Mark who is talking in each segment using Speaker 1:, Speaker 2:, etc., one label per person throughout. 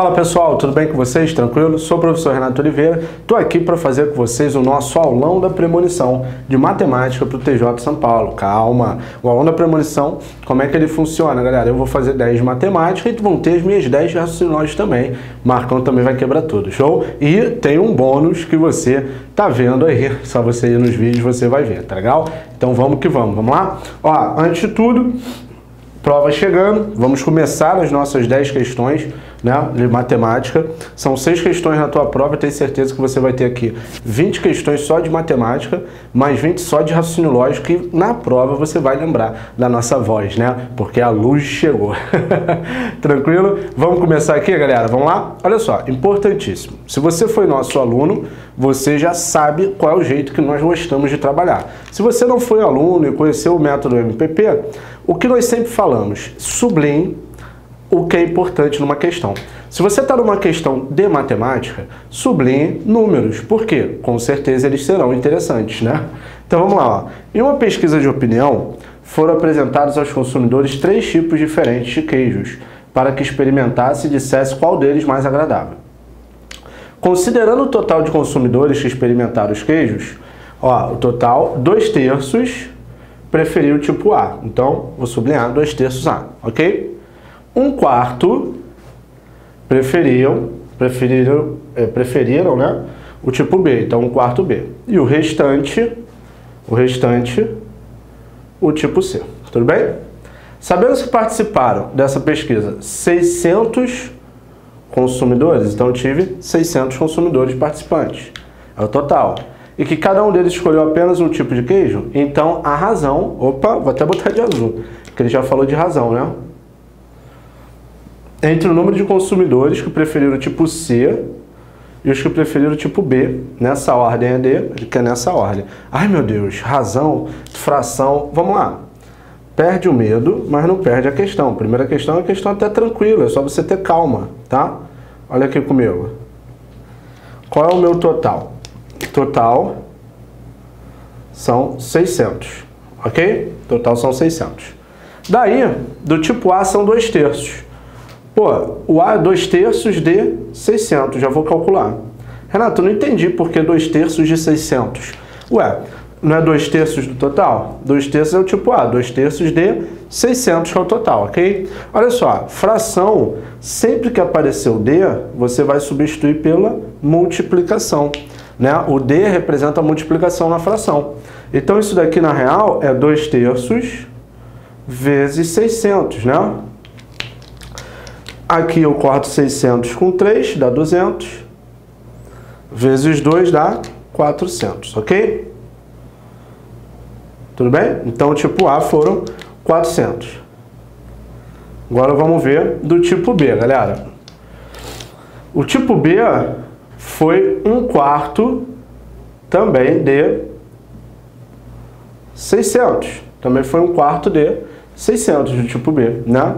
Speaker 1: Fala pessoal, tudo bem com vocês? Tranquilo? Sou o professor Renato Oliveira, estou aqui para fazer com vocês o nosso aulão da premonição de matemática para o TJ São Paulo. Calma! O aulão da premonição, como é que ele funciona, galera? Eu vou fazer 10 de matemática e vão ter as minhas 10 de também. Marcão também vai quebrar tudo, show? E tem um bônus que você tá vendo aí, só você ir nos vídeos você vai ver, tá legal? Então vamos que vamos, vamos lá? Ó, antes de tudo, prova chegando, vamos começar as nossas 10 questões né, de matemática. São seis questões na tua prova, tenho certeza que você vai ter aqui 20 questões só de matemática, mais 20 só de raciocínio lógico e na prova você vai lembrar da nossa voz, né? Porque a luz chegou. Tranquilo? Vamos começar aqui, galera? Vamos lá? Olha só, importantíssimo. Se você foi nosso aluno, você já sabe qual é o jeito que nós gostamos de trabalhar. Se você não foi aluno e conheceu o método MPP, o que nós sempre falamos? Sublime o que é importante numa questão. Se você está numa questão de matemática, sublinhe números, porque com certeza eles serão interessantes, né? Então vamos lá. Ó. Em uma pesquisa de opinião, foram apresentados aos consumidores três tipos diferentes de queijos, para que experimentasse e dissesse qual deles mais agradável. Considerando o total de consumidores que experimentaram os queijos, ó, o total, dois terços preferiu o tipo A. Então, vou sublinhar dois terços A, ok? Um quarto preferiam, preferiram, é, preferiram né, o tipo B, então um quarto B. E o restante, o restante, o tipo C. Tudo bem? Sabendo que participaram dessa pesquisa 600 consumidores, então eu tive 600 consumidores participantes. É o total. E que cada um deles escolheu apenas um tipo de queijo, então a razão... Opa, vou até botar de azul, que ele já falou de razão, né? Entre o número de consumidores que preferiram o tipo C e os que preferiram o tipo B. Nessa ordem é D, que é nessa ordem. Ai meu Deus, razão, fração, vamos lá. Perde o medo, mas não perde a questão. Primeira questão é uma questão até tranquila, é só você ter calma, tá? Olha aqui comigo. Qual é o meu total? Total são 600, ok? Total são 600. Daí, do tipo A são dois terços. Pô, o A é 2 terços de 600, já vou calcular. Renato, não entendi por que 2 terços de 600. Ué, não é 2 terços do total? 2 terços é o tipo A, 2 terços de 600 que é o total, ok? Olha só, fração, sempre que aparecer o D, você vai substituir pela multiplicação. Né? O D representa a multiplicação na fração. Então isso daqui na real é 2 terços vezes 600, né? Aqui eu corto 600 com 3, dá 200. Vezes 2 dá 400, ok? Tudo bem? Então, tipo A foram 400. Agora vamos ver do tipo B, galera. O tipo B foi 1 quarto também de 600. Também foi um quarto de 600 do tipo B, né?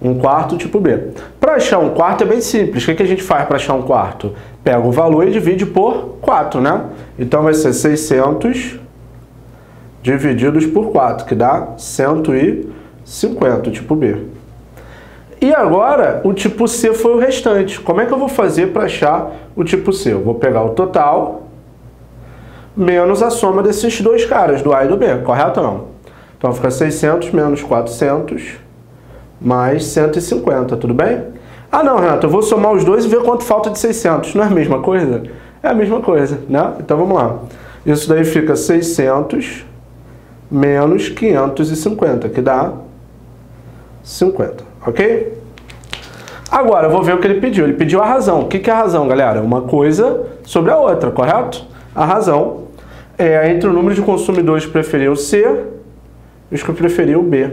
Speaker 1: Um quarto tipo B. Para achar um quarto é bem simples. O que, a gente faz para achar um quarto? Pega o valor e divide por 4, né? Então vai ser 600 divididos por 4, que dá 150, tipo B. E agora, o tipo C foi o restante. Como é que eu vou fazer para achar o tipo C? Eu vou pegar o total menos a soma desses dois caras, do A e do B, correto ou não? Então fica 600 menos 400 mais 150, tudo bem? Ah não, Renato, eu vou somar os dois e ver quanto falta de 600. Não é a mesma coisa? É a mesma coisa, né? Então vamos lá. Isso daí fica 600 menos 550, que dá 50, ok? Agora, eu vou ver o que ele pediu. Ele pediu a razão. O que é a razão, galera? Uma coisa sobre a outra, correto? A razão é entre o número de consumidores que preferiu C e os que preferiu B.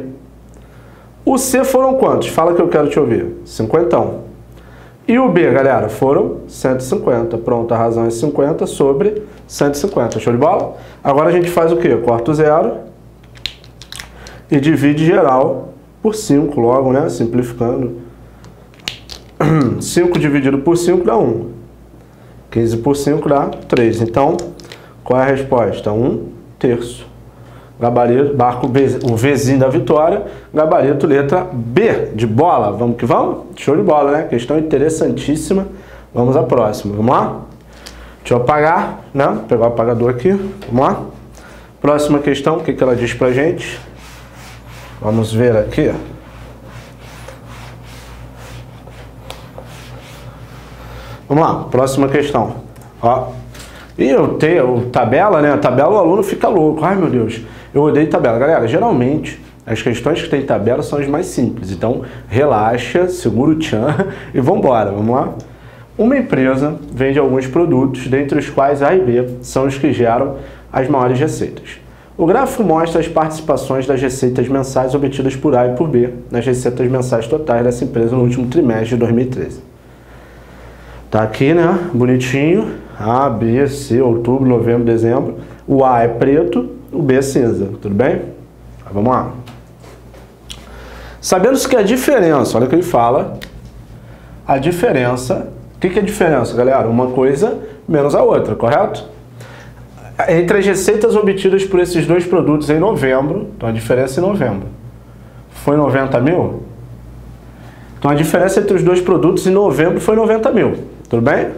Speaker 1: O C foram quantos? Fala que eu quero te ouvir. 50. E o B, galera, foram 150. Pronto, a razão é 50 sobre 150. Show de bola? Agora a gente faz o quê? Corta o zero e divide geral por 5 logo, né? Simplificando. 5 dividido por 5 dá 1. 15 por 5 dá 3. Então, qual é a resposta? 1 terço. Gabarito, barco o Vzinho da vitória, gabarito letra B de bola. Vamos que vamos? Show de bola, né? Questão interessantíssima. Vamos à próxima. Vamos lá? Deixa eu apagar, né? Vou pegar o apagador aqui. Vamos lá? Próxima questão, o que, que ela diz pra gente? Vamos ver aqui. Vamos lá, próxima questão. Ó. E eu tenho tabela, né? A tabela o aluno fica louco. Ai meu Deus, eu odeio tabela. Galera, geralmente as questões que tem tabela são as mais simples. Então, relaxa, segura o tchan e vambora. Vamos lá? Uma empresa vende alguns produtos, dentre os quais A e B são os que geram as maiores receitas. O gráfico mostra as participações das receitas mensais obtidas por A e por B nas receitas mensais totais dessa empresa no último trimestre de 2013. Tá aqui, né? Bonitinho. A, B, C, outubro, novembro, dezembro. O A é preto, o B é cinza. Tudo bem? Vamos lá. Sabendo que a diferença, olha o que ele fala, a diferença, o que, que é a diferença, galera? Uma coisa menos a outra, correto? Entre as receitas obtidas por esses dois produtos em novembro, então a diferença em novembro, foi 90 mil? Então a diferença entre os dois produtos em novembro foi 90 mil, tudo bem?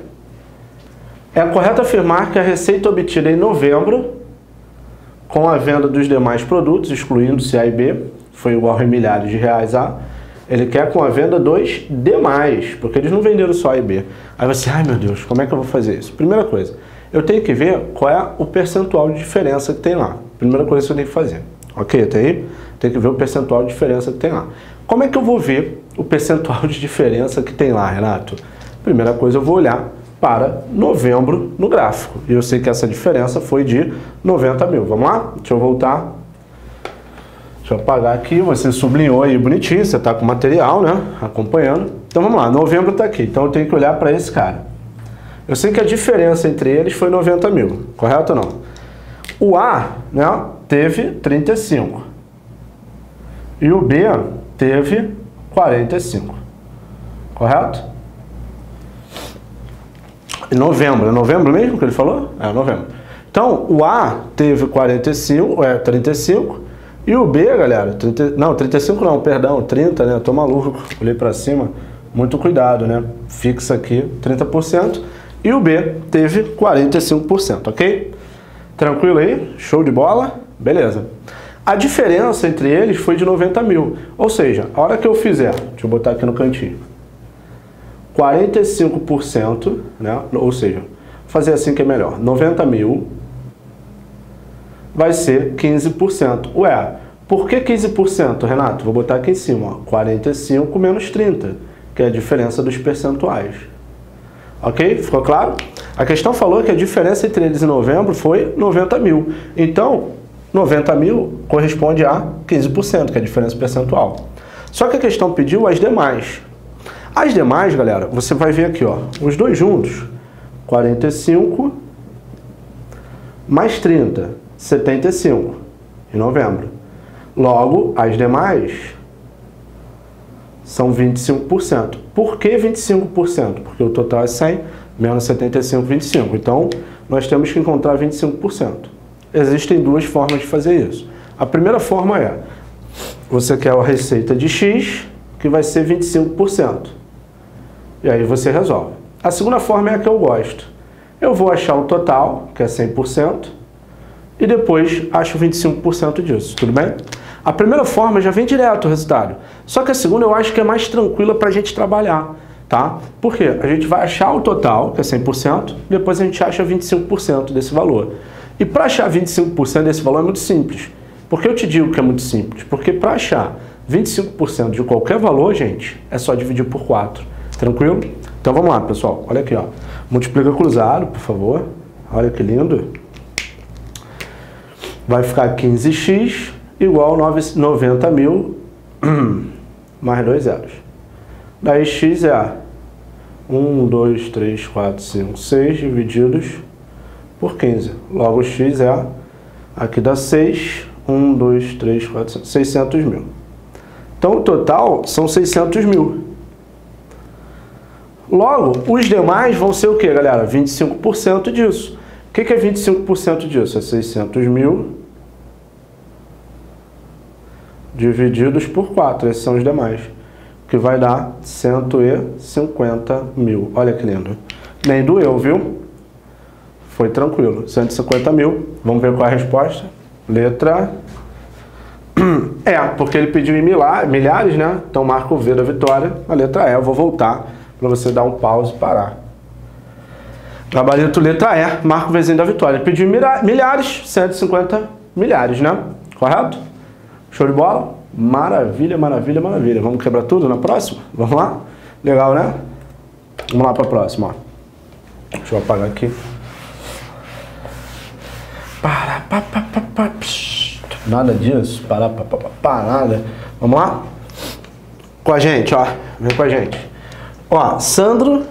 Speaker 1: É correto afirmar que a receita obtida em novembro, com a venda dos demais produtos, excluindo-se A e B, foi igual a milhares de reais A, ele quer com a venda dos demais, porque eles não venderam só A e B. Aí você, ai meu Deus, como é que eu vou fazer isso? Primeira coisa, eu tenho que ver qual é o percentual de diferença que tem lá. Primeira coisa que eu tenho que fazer. Ok, até aí? Tem que ver o percentual de diferença que tem lá. Como é que eu vou ver o percentual de diferença que tem lá, Renato? Primeira coisa, eu vou olhar para novembro no gráfico. E eu sei que essa diferença foi de 90 mil. Vamos lá? Deixa eu voltar. Deixa eu apagar aqui. Você sublinhou aí bonitinho, você está com material, né? Acompanhando. Então vamos lá, novembro está aqui. Então eu tenho que olhar para esse cara. Eu sei que a diferença entre eles foi 90 mil, correto ou não? O A né, teve 35 e o B teve 45, correto? Em novembro, é novembro mesmo que ele falou? É, novembro. Então, o A teve 45, é, 35 e o B, galera, 30, não, 35 não, perdão, 30, né? Tô maluco, olhei para cima. Muito cuidado, né? Fixa aqui 30% e o B teve 45%, ok? Tranquilo aí? Show de bola? Beleza. A diferença entre eles foi de 90 mil. Ou seja, a hora que eu fizer, deixa eu botar aqui no cantinho, 45%, né? ou seja, fazer assim que é melhor, 90 mil vai ser 15%. Ué, por que 15%, Renato? Vou botar aqui em cima, ó, 45 menos 30, que é a diferença dos percentuais. Ok? Ficou claro? A questão falou que a diferença entre eles em novembro foi 90 mil. Então, 90 mil corresponde a 15%, que é a diferença percentual. Só que a questão pediu as demais. As demais, galera, você vai ver aqui, ó, os dois juntos, 45 mais 30, 75 em novembro. Logo, as demais são 25%. Por que 25%? Porque o total é 100 menos 75, 25. Então, nós temos que encontrar 25%. Existem duas formas de fazer isso. A primeira forma é, você quer a receita de X, que vai ser 25%. E aí você resolve. A segunda forma é a que eu gosto. Eu vou achar o total, que é 100%, e depois acho 25% disso, tudo bem? A primeira forma já vem direto o resultado. Só que a segunda eu acho que é mais tranquila para a gente trabalhar, tá? Por quê? A gente vai achar o total, que é 100%, depois a gente acha 25% desse valor. E para achar 25% desse valor é muito simples. Por que eu te digo que é muito simples? Porque para achar 25% de qualquer valor, gente, é só dividir por 4. Tranquilo? Então vamos lá, pessoal. Olha aqui, ó. Multiplica cruzado, por favor. Olha que lindo. Vai ficar 15x igual a 90 mil mais dois zeros. Daí x é 1, 2, 3, 4, 5, 6 divididos por 15. Logo x é, aqui dá 6, 1, 2, 3, 4, 5, 600 mil. Então o total são 600 mil. Logo, os demais vão ser o que, galera? 25% disso. O que, é 25% disso? É 600 mil divididos por 4, esses são os demais, que vai dar 150 mil. Olha que lindo. Nem doeu, viu? Foi tranquilo. 150 mil. Vamos ver qual é a resposta. Letra É, porque ele pediu em milhares, né? Então marca o V da vitória. A letra E, eu vou voltar para você dar um pause e parar. Gabarito letra E, marca o Vzinho da vitória. Pediu milhares, 150 milhares, né? Correto? Show de bola? Maravilha, maravilha, maravilha. Vamos quebrar tudo na próxima? Vamos lá? Legal, né? Vamos lá para a próxima. Ó. Deixa eu apagar aqui. Para, pa, pa, pa, pa, Nada disso. Para, pa, pa, pa, nada. Vamos lá? Com a gente, ó. Vem com a gente. Ó, Sandro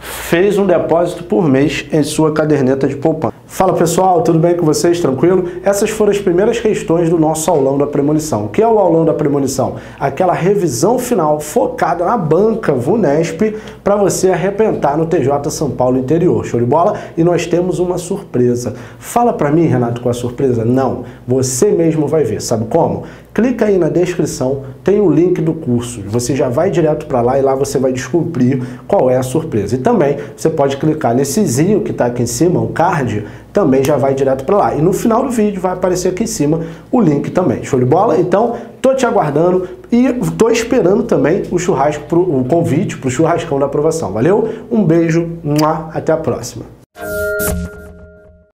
Speaker 1: fez um depósito por mês em sua caderneta de poupança. Fala pessoal, tudo bem com vocês? Tranquilo? Essas foram as primeiras questões do nosso aulão da premonição. O que é o aulão da premonição? Aquela revisão final focada na banca VUNESP para você arrepentar no TJ São Paulo interior. Show de bola? E nós temos uma surpresa. Fala para mim, Renato, com a surpresa? Não, você mesmo vai ver. Sabe como? Clica aí na descrição, tem o link do curso. Você já vai direto para lá e lá você vai descobrir qual é a surpresa. E também você pode clicar nesse zinho que está aqui em cima, o card, também já vai direto para lá. E no final do vídeo vai aparecer aqui em cima o link também. Show de bola? Então, tô te aguardando e tô esperando também o churrasco, pro, o convite para o churrascão da aprovação. Valeu? Um beijo, até a próxima.